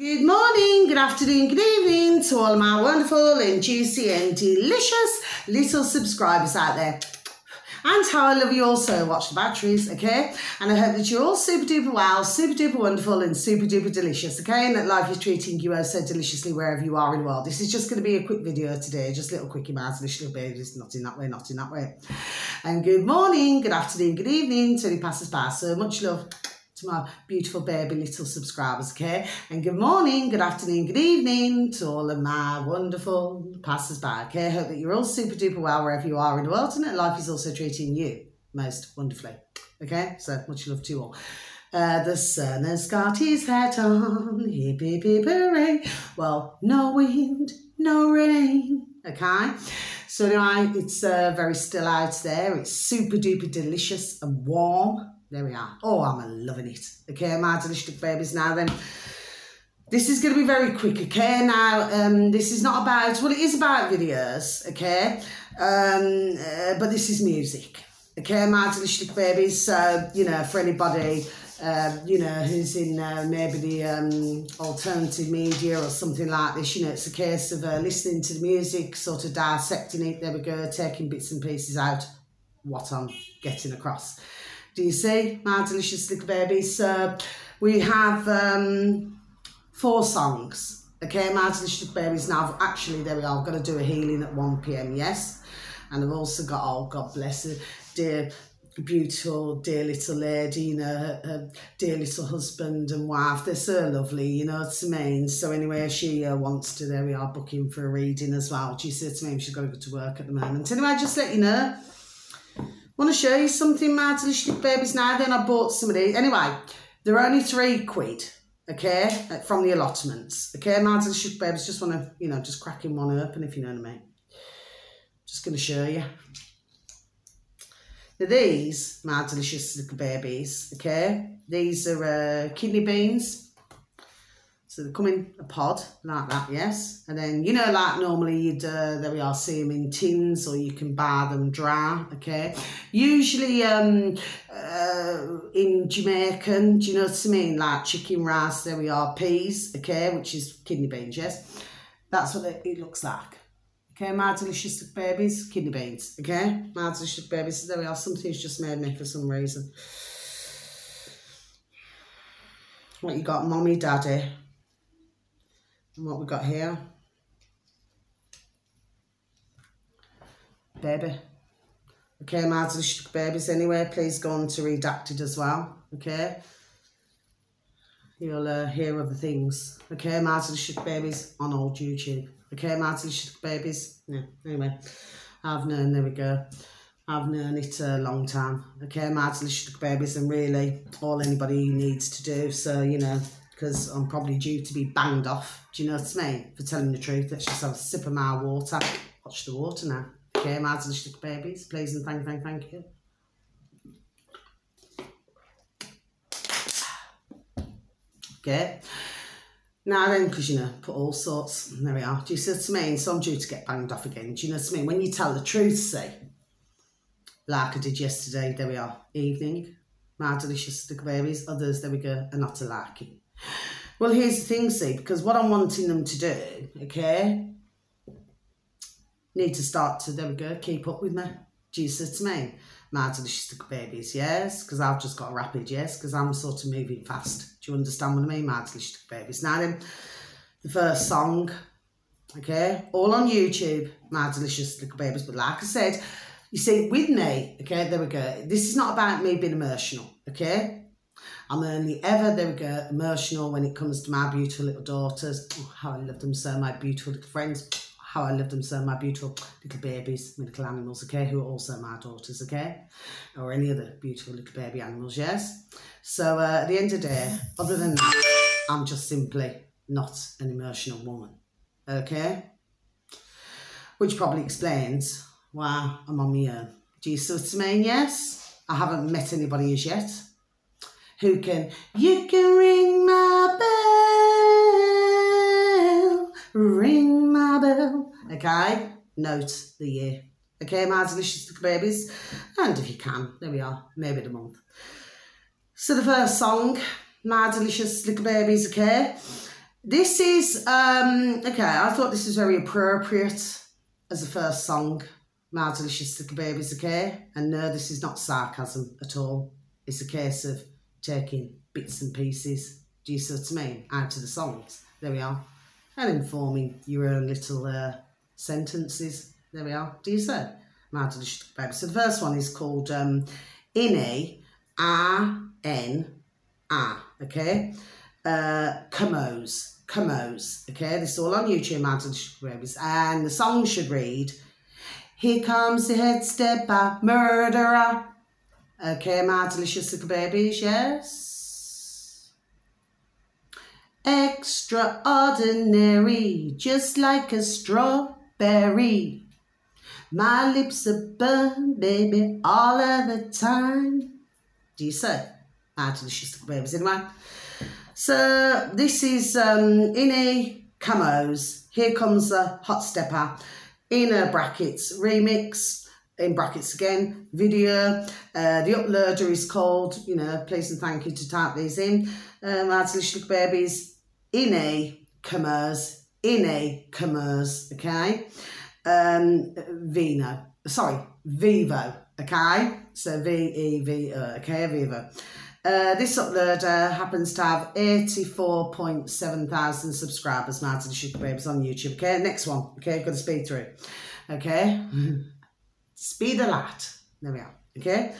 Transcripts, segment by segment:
Good morning, good afternoon, good evening to all my wonderful and juicy and delicious little subscribers out there. And how I love you all so, watch the batteries, okay? And I hope that you're all super duper well, super duper wonderful, and super duper delicious, okay? And that life is treating you oh so deliciously wherever you are in the world. This is just going to be a quick video today, just a little quickie mouse, this little babies, not in that way, not in that way. And good morning, good afternoon, good evening to any passers by. So much love to my beautiful baby little subscribers, okay? And good morning, good afternoon, good evening to all of my wonderful passers-by, okay? Hope that you're all super duper well wherever you are in the world and that life is also treating you most wonderfully, okay? So much love to you all. Uh, the sun has got his hat on, hip hip hip hooray. Well, no wind, no rain, okay? So anyway, it's uh, very still out there. It's super duper delicious and warm there we are. Oh, I'm loving it. Okay, my delicious babies now then. This is going to be very quick, okay? Now, um, this is not about, well, it is about videos, okay? Um, uh, but this is music, okay? My delicious babies, so, you know, for anybody, uh, you know, who's in uh, maybe the um, alternative media or something like this, you know, it's a case of uh, listening to the music, sort of dissecting it, there we go, taking bits and pieces out, what I'm getting across. Do you see, my delicious little babies? So we have um, four songs. Okay, my delicious little babies. Now, actually, there we are. I've got to do a healing at 1 p.m. Yes, and I've also got oh God bless her, dear beautiful, dear little lady, you know, her, her, dear little husband and wife. They're so lovely, you know what I mean? So anyway, she uh, wants to, there we are, booking for a reading as well. She said to me she's got to go to work at the moment. Anyway, just let you know, Want to show you something, my delicious babies? Now then, I bought some of these. Anyway, they're only three quid, okay, from the allotments. Okay, my delicious babies, just want to, you know, just cracking one open, if you know what I mean. Just going to show you. Now these, my delicious little babies, okay, these are uh, kidney beans. So they come in a pod like that, yes. And then, you know, like normally you'd, uh, there we are, see them in tins or you can buy them dry, okay. Usually um, uh, in Jamaican, do you know what I mean? Like chicken rice, there we are, peas, okay, which is kidney beans, yes. That's what it, it looks like. Okay, my delicious babies, kidney beans, okay? My delicious babies, there we are, something's just made me for some reason. What you got, mommy, daddy? And what we got here? Baby. Okay, my babies anyway, please go on to redacted as well, okay? You'll uh, hear other things. Okay, Martin Shook Babies on old YouTube. Okay, Martin Shook Babies. Yeah, anyway, I've known, there we go. I've known it a long time. Okay, Martin Shook Babies and really all anybody needs to do. So, you know, because I'm probably due to be banged off. Do you know what I mean? For telling the truth, let's just have a sip of my water. Watch the water now. Okay, my delicious babies, please and thank, thank, thank you. Okay. Now then, because you know, put all sorts, there we are. Do you see what I mean? So I'm due to get banged off again. Do you know what I mean? When you tell the truth, see, like I did yesterday, there we are, evening, my delicious babies, others, there we go, are not a liking. Well, here's the thing, see, because what I'm wanting them to do, okay, need to start to, there we go, keep up with me. Jesus to me. My delicious babies, yes, because I've just got a rapid, yes, because I'm sort of moving fast. Do you understand what I mean, my delicious babies? Now then, the first song, okay, all on YouTube, my delicious little babies, but like I said, you see, with me, okay, there we go. This is not about me being emotional, okay? I'm only ever, there we go, emotional when it comes to my beautiful little daughters. Oh, how I love them so, my beautiful little friends. How I love them so, my beautiful little babies, my little animals, okay, who are also my daughters, okay? Or any other beautiful little baby animals, yes? So uh, at the end of the day, other than that, I'm just simply not an emotional woman, okay? Which probably explains why I'm on my own. Do you see what I mean? Yes? I haven't met anybody as yet who can, you can ring my bell, ring my bell. Okay, note the year. Okay, my delicious little babies. And if you can, there we are, maybe the month. So the first song, my delicious little babies, okay? This is, um, okay, I thought this was very appropriate as the first song. My Delicious Little Babies, okay? And no, this is not sarcasm at all. It's a case of taking bits and pieces, do you see what I mean, out of the songs. There we are. And informing your own little uh, sentences. There we are. Do you see? So the first one is called um, A-N-A, okay? Uh, Kamoze. Kamoze, okay? This is all on YouTube, Babies. And the song should read, Here comes the head stepper, murderer. Okay, my delicious little babies, yes. Extraordinary, just like a strawberry. My lips are burned, baby, all of the time. Do you say? My delicious little babies, anyway. So this is um, Ini Kamoze. Here comes the hot stepper. Inner brackets remix in brackets again, video. Uh, the uploader is called, you know, please and thank you to type these in. Um, delicious babies, Innie Commerce, Innie Commerce, okay? Um, Vino, sorry, Vevo, okay? So V-E-V-O, okay, Vevo. Uh, this uploader happens to have 84.7 thousand subscribers, Martin Sugar Babes on YouTube. Okay, next one. Okay, got to speed through. Okay. Speed a lot. There we are. Okay.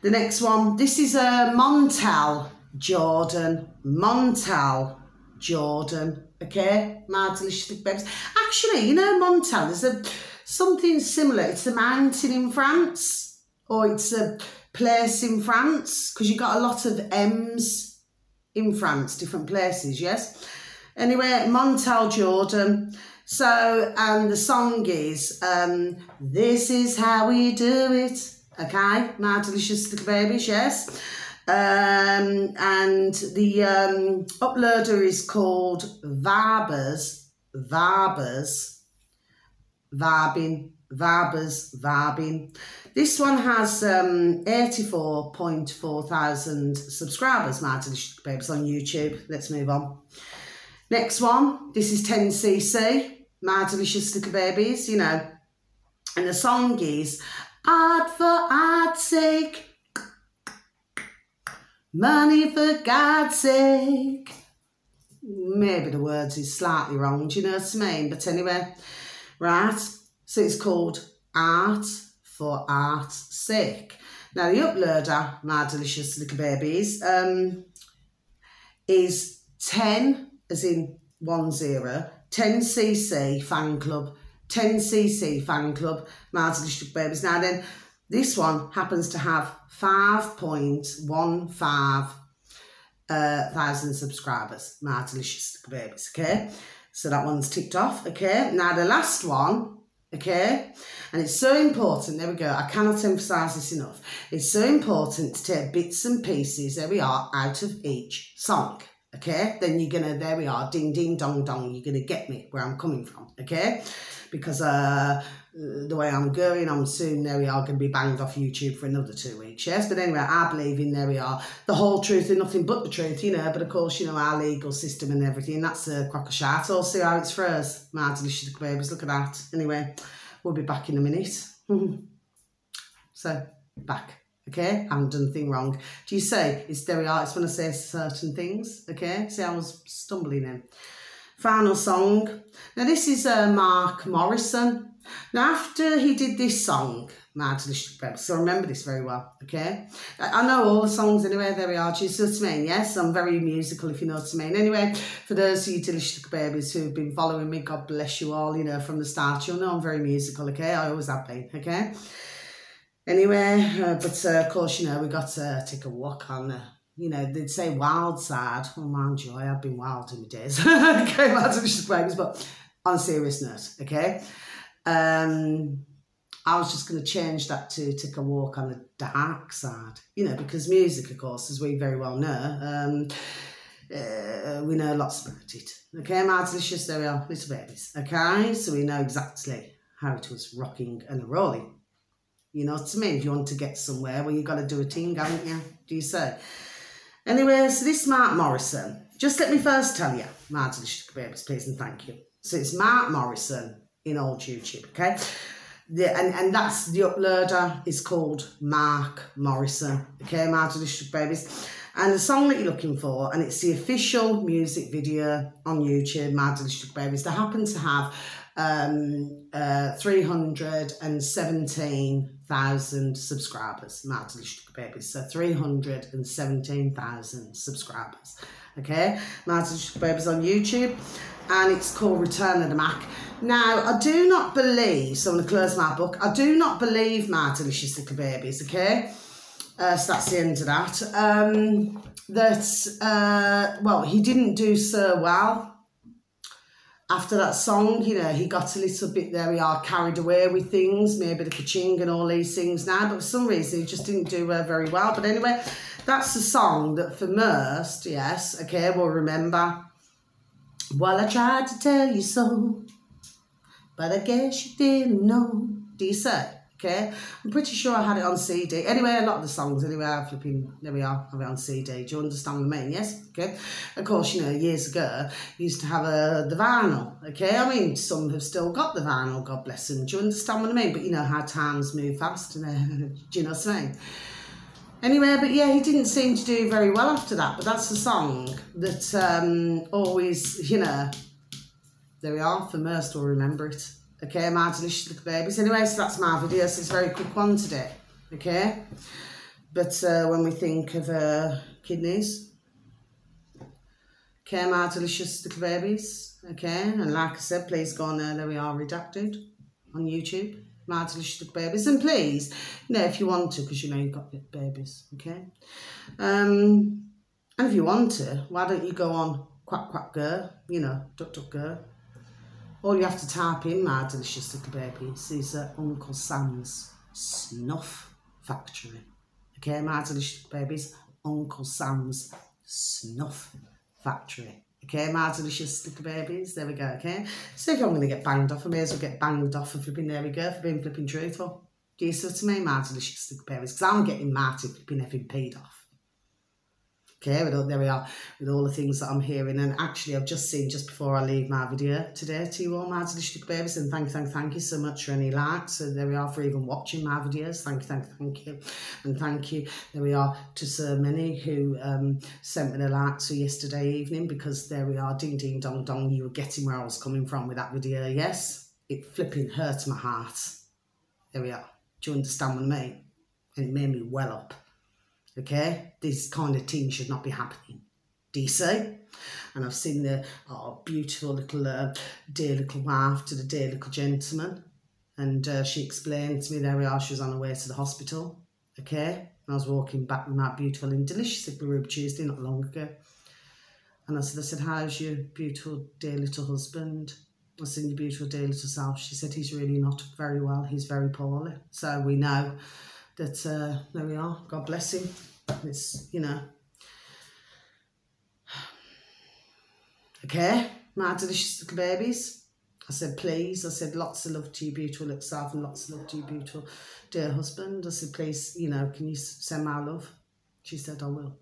The next one. This is a Montel Jordan. Montel Jordan. Okay. My delicious babes. Actually, you know Montel. There's a something similar. It's a mountain in France, or it's a place in France because you got a lot of M's in France, different places. Yes. Anyway, Montel Jordan. So, and the song is, um, This is how we do it. Okay, my delicious little babies, yes. Um, and the um, uploader is called Varbers, Varbers, Varbin, Varbers, Varbin. This one has um, 84.4 thousand subscribers, my delicious babies, on YouTube. Let's move on. Next one, this is 10cc my delicious little babies, you know. And the song is Art for art's sake, money for God's sake. Maybe the words is slightly wrong, do you know what I mean? But anyway, right, so it's called Art for Art's Sake. Now the uploader, my delicious little babies, um, is 10, as in one zero, 10cc fan club, 10cc fan club, Martin District Babies. Now then, this one happens to have 5.15 uh, thousand subscribers, Martin District Babies, okay? So that one's ticked off, okay? Now the last one, okay? And it's so important, there we go, I cannot emphasise this enough. It's so important to take bits and pieces, there we are, out of each song okay? Then you're gonna there we are ding ding dong dong. You're gonna get me where i'm coming from okay? Because uh the way i'm going i'm soon there we are to be banged off youtube for another two weeks yes? But anyway i believe in there we are the whole truth and nothing but the truth you know? But of course you know our legal system and everything that's a crock of shit i'll see how it's for us. My delicious babies look at that. Anyway we'll be back in a minute. So back okay? I haven't done anything wrong. Do you say it's there we are, it's when I say certain things, okay? See, I was stumbling in. Final song. Now, this is uh, Mark Morrison. Now, after he did this song, Mad Delicious Babies, so I remember this very well, okay? I, I know all the songs anyway, there we are, do you see what I mean? Yes, I'm very musical, if you know what I mean. Anyway, for those of you Delicious Babies who've been following me, God bless you all, you know, from the start, you'll know I'm very musical, okay? I always have been, okay? Anyway, uh, but uh, of course, you know, we got to take a walk on the, you know, they'd say wild side. Oh, mind you, I have been wild in my days. okay, that's babies, but on a serious note, okay? Um, I was just going to change that to take a walk on the dark side, you know, because music, of course, as we very well know, um, uh, we know lots about it. Okay, my delicious, there we are, little babies. Okay, so we know exactly how it was rocking and rolling. You know what I mean? If you want to get somewhere, well, you've got to do a team, haven't you? Do you say? Anyway, so this Mark Morrison. Just let me first tell you, Babies, please and thank you. So it's Mark Morrison in old YouTube, okay? Yeah, and, and that's the uploader is called Mark Morrison, okay, My Delicious Babies. And the song that you're looking for, and it's the official music video on YouTube, My Delicious Babies. They happen to have um, uh, 317,000 subscribers, My Delicious Babies. So 317,000 subscribers. Okay, My Delicious Babies on YouTube, and it's called Return of the Mack. Now, I do not believe, so I'm going to close my book, I do not believe My Delicious Little Babies, okay? Uh, so that's the end of that. Um, that, uh, well, he didn't do so well after that song, you know, he got a little bit, there we are, carried away with things, maybe the kaching and all these things now, but for some reason he just didn't do uh, very well. But anyway, that's the song that for most, yes, okay, we'll remember. Well, I tried to tell you so, but I guess you didn't know. Do you say? Okay, I'm pretty sure I had it on CD. Anyway, a lot of the songs, anyway, I flipping, there we are, have it on CD. Do you understand what I mean? Yes? Okay. Of course, you know, years ago, used to have a, the vinyl, okay? I mean, some have still got the vinyl, God bless them. Do you understand what I mean? But you know how times move fast, and uh, do you know what I mean? Anyway, but yeah, he didn't seem to do very well after that, but that's a song that um, always, you know, there we are, for most will remember it. Okay, my delicious little babies. Anyway, so that's my video. So it's a very quick one today. Okay. But uh, when we think of uh, kidneys, okay, my delicious little babies. Okay, and like I said, please go on uh, there we are redacted on YouTube. My delicious little babies, and please, you know, if you want to, because you know you've got babies. Okay. Um, and if you want to, why don't you go on quack quack Girl, you know, duck duck go all you have to type in, my delicious little babies, is uh, Uncle Sam's Snuff Factory. Okay, my delicious babies, Uncle Sam's Snuff Factory. Okay, my delicious little babies. There we go, okay? So if I'm going to get banged off, I may as well get banged off for flipping, there we go, for being flipping truthful. Do you see to me, my delicious little babies? Because I'm getting Marty flipping effing paid off. Okay, all, there we are with all the things that I'm hearing. And actually, I've just seen just before I leave my video today to you all, my delicious babies. And thank you, thank, thank you so much for any likes. So there we are for even watching my videos. Thank you, thank, thank you. And thank you, there we are to so many who um, sent me the likes for yesterday evening because there we are, ding, ding, dong, dong. You were getting where I was coming from with that video. Yes, it flipping hurt my heart. There we are. Do you understand what I mean? And it made me well up. Okay, this kind of thing should not be happening. Do you see? And I've seen the oh, beautiful little, uh, dear little wife to the dear little gentleman. And uh, she explained to me, there we are, she was on her way to the hospital. Okay, and I was walking back with my beautiful and delicious little Rube Tuesday not long ago. And I said, I said, how's your beautiful dear little husband? I said, your beautiful dear little self. She said, he's really not very well. He's very poorly. So we know that, uh, there we are. God bless him. It's, you know. Okay, my delicious little babies. I said, please. I said, lots of love to you, beautiful little self, and lots of love to you, beautiful dear husband. I said, please, you know, can you send my love? She said, I will.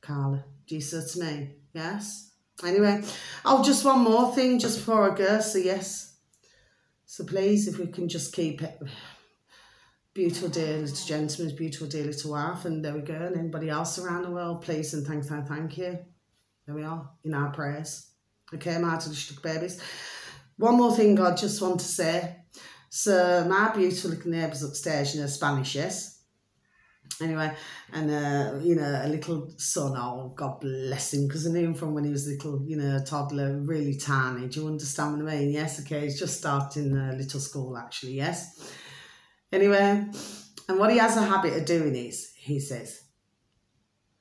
Carla, do you say to me? Yes? Anyway, oh, just one more thing just before I go. So, yes. So, please, if we can just keep it beautiful dear little gentleman's beautiful dear little wife and there we go. And anybody else around the world please and thank thank thank you. There we are in our prayers. Okay my little babies. One more thing I just want to say. So my beautiful little neighbours upstairs you know Spanish yes? Anyway and uh, you know a little son oh god bless him because i knew him from when he was little you know a toddler really tiny. Do you understand what i mean? Yes okay he's just starting uh, little school actually yes Anyway, and what he has a habit of doing is he says,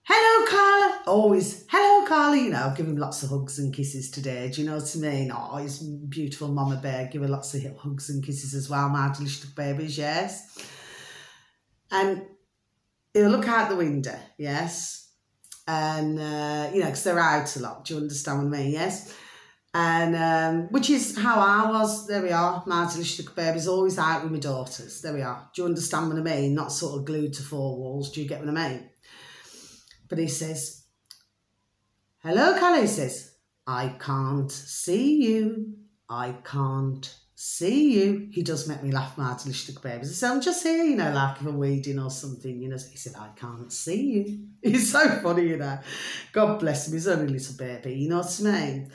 Hello, Carla. Always, hello, Carla. You know, give him lots of hugs and kisses today. Do you know what I mean? Oh, he's beautiful mama bear. Give her lots of hugs and kisses as well, my delicious babies, yes. And he'll look out the window, yes. And, uh, you know, because they're out a lot. Do you understand what I mean? Yes and um, which is how I was. There we are. My delicious baby's always out with my daughters. There we are. Do you understand what I mean? Not sort of glued to four walls. Do you get what I mean? But he says, "Hello, Callie." He says, I can't see you. I can't see you. He does make me laugh, Martin Little Babies. So I'm just here, you know, like if I'm weeding or something, you know. He said, I can't see you. He's so funny, you know. God bless him. He's only a little baby, you know what I mean?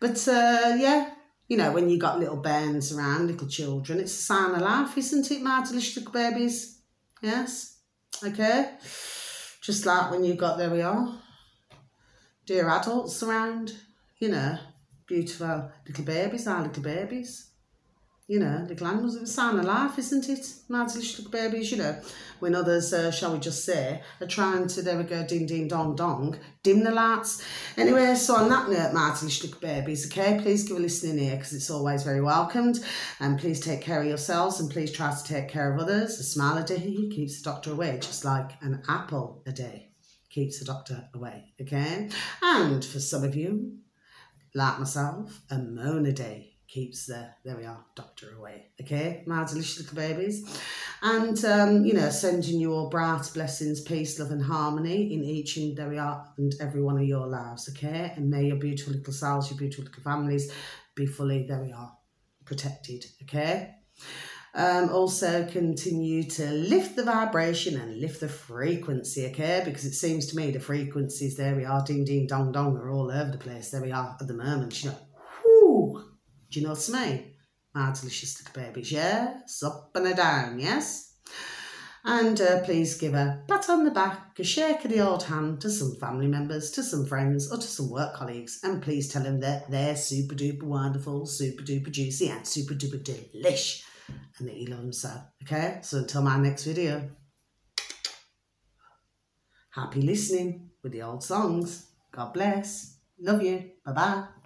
But uh, yeah, you know, when you got little bairns around, little children, it's a sign of life, isn't it, Martin Little Babies? Yes? Okay? Just like when you've got, there we are, dear adults around, you know, beautiful little babies, our little babies you know, little animals of a sign of life, isn't it? Marty's little babies, you know, when others, uh, shall we just say, are trying to, there we go, ding, ding, dong, dong, dim the lights. Anyway, so on that note, Marty's little babies, okay, please give a listening ear because it's always very welcomed. And please take care of yourselves and please try to take care of others. A smile a day keeps the doctor away, just like an apple a day keeps the doctor away, okay? And for some of you, like myself, a moan a day keeps the there we are doctor away okay my delicious little babies and um, you know sending you all bright blessings peace love and harmony in each and there we are and every one of your lives okay and may your beautiful little selves your beautiful little families be fully there we are protected okay um, also continue to lift the vibration and lift the frequency, okay? Because it seems to me the frequencies, there we are, ding, ding, dong, dong, are all over the place. There we are at the moment, you know. Do you know what I mean? My delicious little babies, yes? Up and a down, yes? And uh, please give a pat on the back, a shake of the old hand to some family members, to some friends, or to some work colleagues. And please tell them that they're super duper wonderful, super duper juicy, and super duper delish. And that you love them so. Okay? So until my next video, happy listening with the old songs. God bless. Love you. Bye bye.